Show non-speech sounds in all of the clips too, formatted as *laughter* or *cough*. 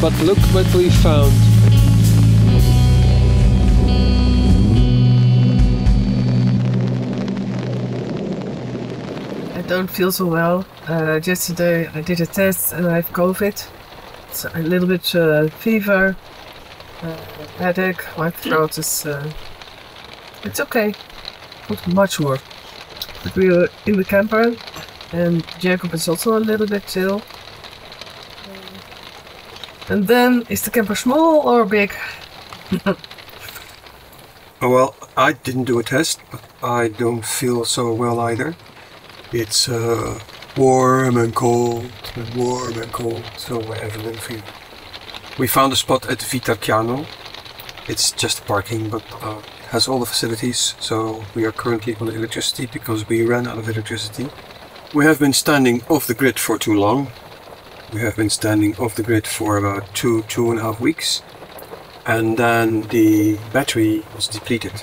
but look what we found. I don't feel so well. Uh, yesterday I did a test and I have COVID. It's a little bit uh, fever, uh, headache, my throat is. Uh, it's okay, not much worse. But we were in the camper and Jacob is also a little bit ill. And then, is the camper small or big? Oh, *laughs* well, I didn't do a test, but I don't feel so well either. It's uh, warm and cold, and warm and cold, so I have fever. We found a spot at Vitorchiano. It's just parking, but uh, has all the facilities, so we are currently on electricity because we ran out of electricity. We have been standing off the grid for too long. We have been standing off the grid for about two, two and a half weeks and then the battery was depleted.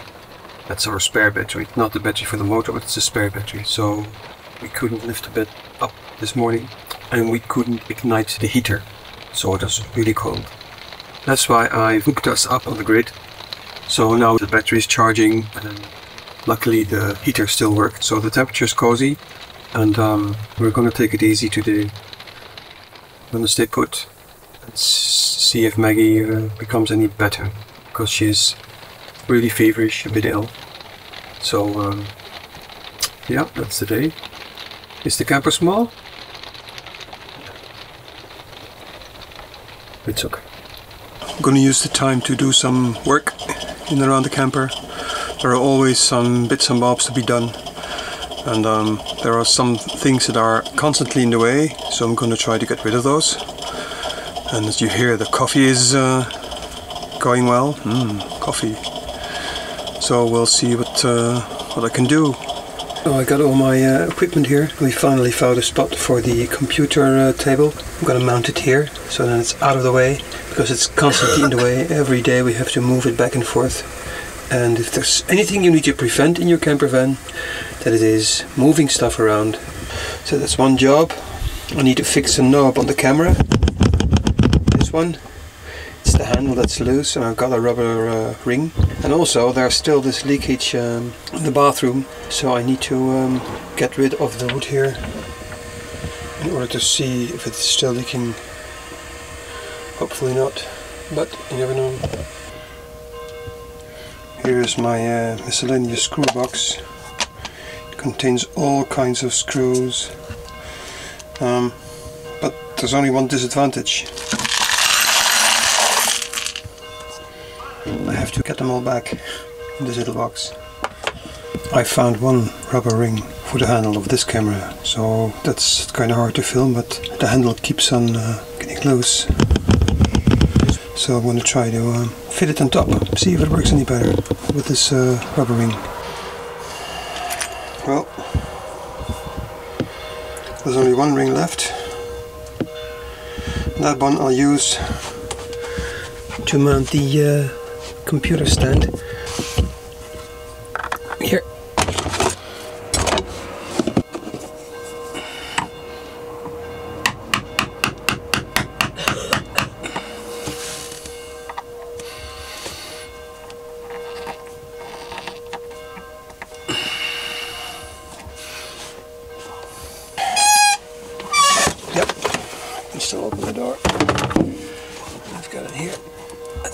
That's our spare battery, not the battery for the motor, but it's a spare battery. So we couldn't lift the bed up this morning, and we couldn't ignite the heater, so it was really cold. That's why I hooked us up on the grid. So now the battery is charging, and luckily the heater still works. So the temperature is cozy, and um, we're gonna take it easy today. I'm gonna stay put and see if Maggie uh, becomes any better because she's really feverish, a bit ill. So, um, yeah, that's the day. Is the camper small? It's okay. I'm gonna use the time to do some work in and around the camper. There are always some bits and bobs to be done. And um, there are some things that are constantly in the way, so I'm going to try to get rid of those. And as you hear, the coffee is uh, going well. Mmm, coffee. So we'll see what uh, what I can do. Oh, I got all my uh, equipment here. We finally found a spot for the computer uh, table. I'm gonna mount it here, so then it's out of the way because it's constantly in the way. *laughs* Every day we have to move it back and forth. And if there's anything you need to prevent in your camper van, that it is moving stuff around. So that's one job. I need to fix a knob on the camera This one. It's the handle that's loose and I've got a rubber uh, ring. And also there's still this leakage um, in the bathroom so I need to um, get rid of the wood here in order to see if it's still leaking. Hopefully not, but you never know. Here's my uh, miscellaneous screw box. Contains all kinds of screws. Um, but there's only one disadvantage. I have to get them all back in this little box. I found one rubber ring for the handle of this camera, so that's kind of hard to film, but the handle keeps on uh, getting loose. So I'm going to try to uh, fit it on top, see if it works any better with this uh, rubber ring. Well, there's only one ring left. That one I'll use to mount the uh, computer stand.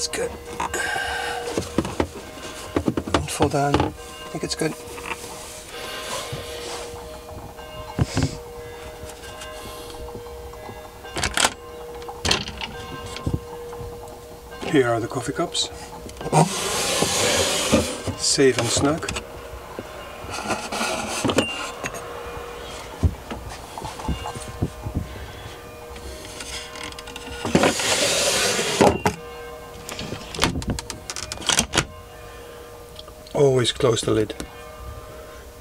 That's good. Don't fall down. I think it's good. Here are the coffee cups. Safe and snug. Always close the lid.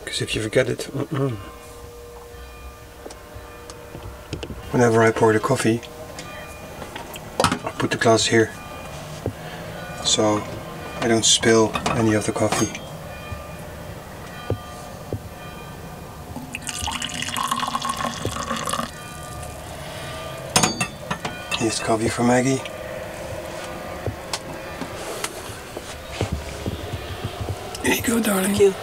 Because if you forget it, mm-mm. whenever I pour the coffee, I put the glass here so I don't spill any of the coffee. Here's coffee for Maggie. Go, darling. Thank you.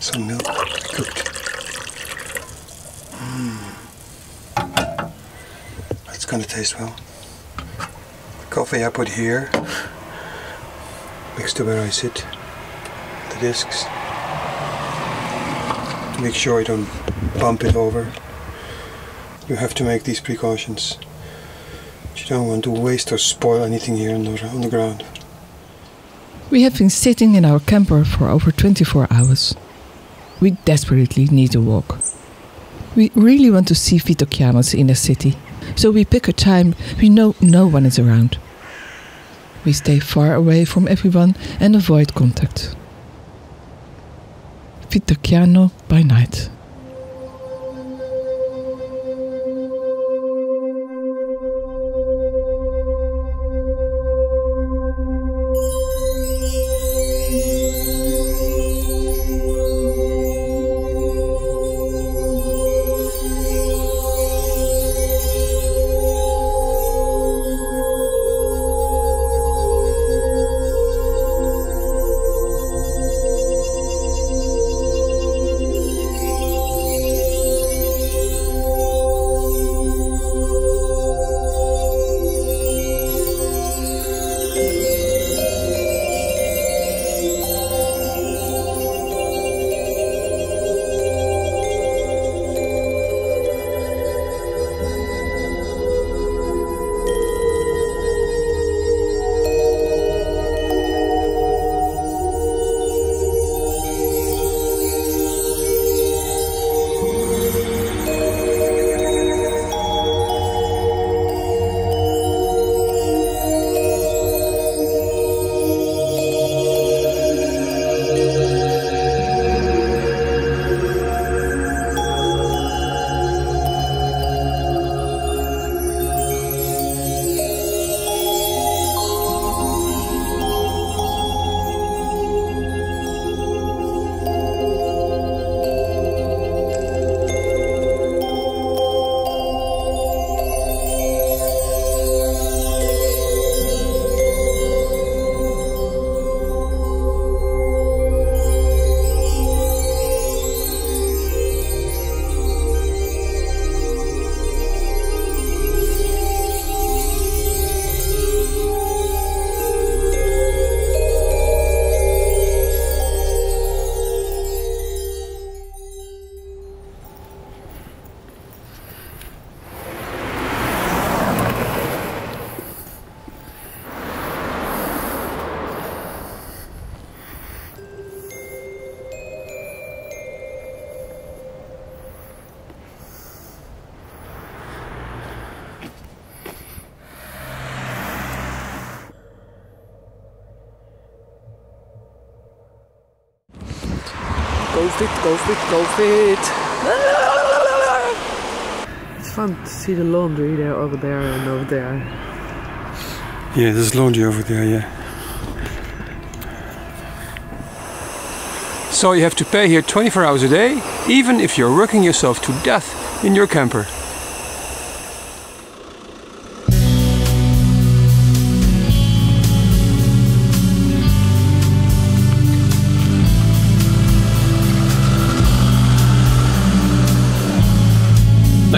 Some milk cooked. Mm. That's gonna taste well. The coffee I put here, next to where I sit, the discs, to make sure I don't bump it over. You have to make these precautions. You don't want to waste or spoil anything here on the, on the ground. We have been sitting in our camper for over 24 hours. We desperately need a walk. We really want to see Vitorchianos in the city, so we pick a time we know no one is around. We stay far away from everyone and avoid contact. Vitorchiano by night. COVID, COVID, COVID. It's fun to see the laundry there, over there, and over there. Yeah, there's laundry over there, yeah. So you have to pay here 24 hours a day, even if you're working yourself to death in your camper.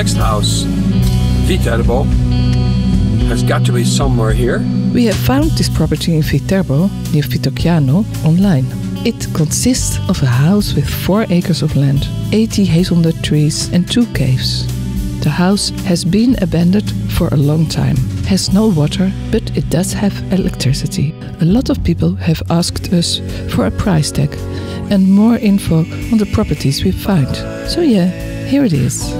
Next house, Viterbo, has got to be somewhere here. We have found this property in Viterbo, near Vitorchiano, online. It consists of a house with 4 acres of land, 80 hazelnut trees, and 2 caves. The house has been abandoned for a long time, has no water, but it does have electricity. A lot of people have asked us for a price tag and more info on the properties we find. So, yeah, here it is.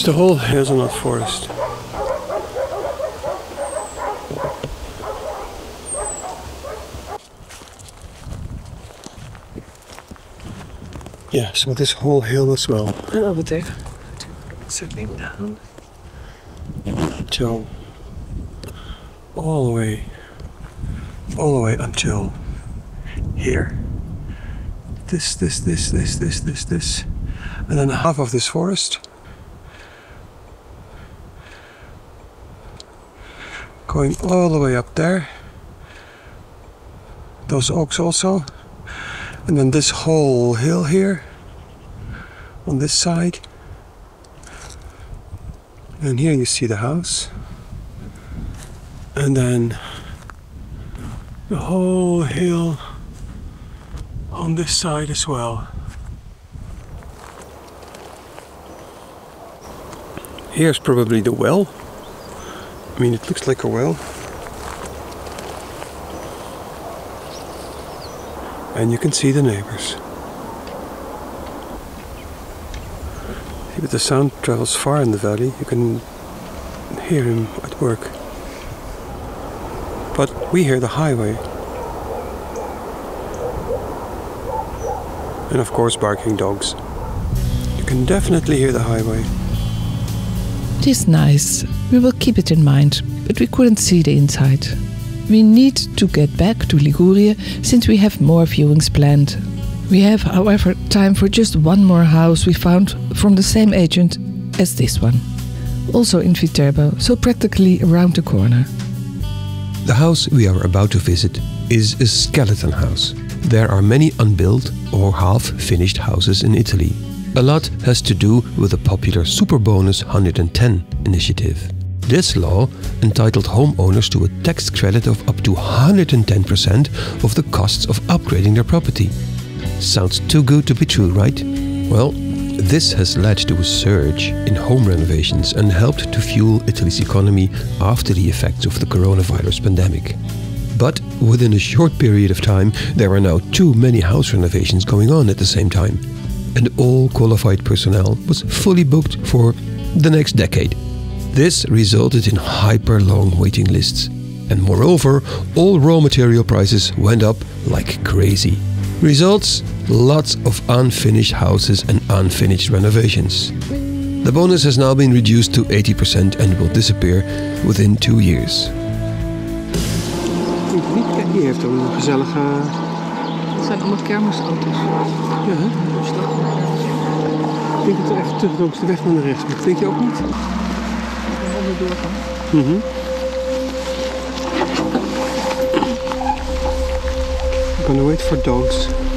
It's the whole hazelnut forest. Yeah, so this whole hill as well. Oh, but even sitting down. Until all the way, all the way until here. This, this, this, this, this, this, this. And then half of this forest. Going all the way up there. Those oaks also. And then this whole hill here on this side. And here you see the house. And then the whole hill on this side as well. Here's probably the well. I mean, it looks like a well. And you can see the neighbors. If the sound travels far in the valley, you can hear him at work. But we hear the highway. And of course, barking dogs. You can definitely hear the highway. It is nice. We will keep it in mind, but we couldn't see the inside. We need to get back to Liguria since we have more viewings planned. We have, however, time for just one more house we found from the same agent as this one. Also in Viterbo, so practically around the corner. The house we are about to visit is a skeleton house. There are many unbuilt or half finished houses in Italy. A lot has to do with the popular Super Bonus 110 initiative. This law entitled homeowners to a tax credit of up to 110% of the costs of upgrading their property. Sounds too good to be true, right? Well, this has led to a surge in home renovations and helped to fuel Italy's economy after the effects of the coronavirus pandemic. But within a short period of time, there are now too many house renovations going on at the same time. And all qualified personnel was fully booked for the next decade. This resulted in hyper long waiting lists. And moreover, all raw material prices went up like crazy. Results lots of unfinished houses and unfinished renovations. The bonus has now been reduced to 80% and will disappear within two years. Hier heeft ook een gezellige. Zijn allemaal kermisauto's. Ja, hè? Ik denk dat er echt terug langs de weg naar rechts moet. Denk je ook niet? onder doorgaan. Mhm. I'm gonna wait for.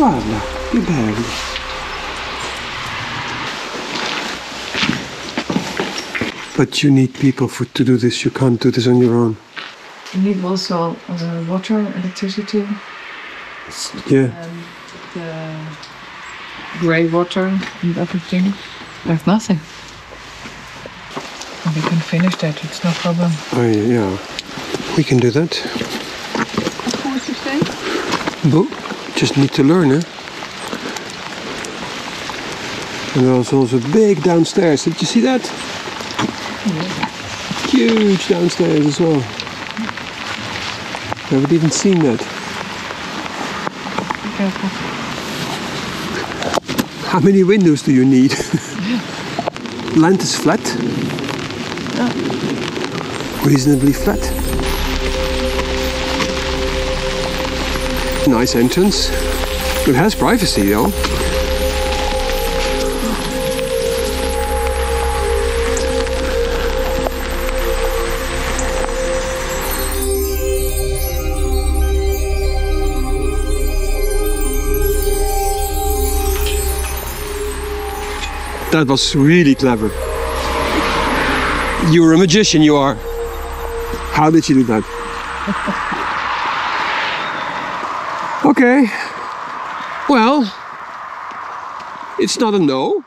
Guarda, che bello. But you need people for to do this. You can't do this on your own. You need also uh, water, electricity, Yeah. and the grey water and everything. There's nothing. We can finish that, it's no problem. Oh yeah. We can do that. Of course, you say? But just need to learn, eh? And there's also a big downstairs. Did you see that? Huge downstairs as well. Haven't even seen that. Be careful. How many windows do you need? *laughs* Land is flat. Reasonably flat. Nice entrance. It has privacy though. That was really clever. You're a magician, you are. How did you do that? *laughs* okay. Well, it's not a no.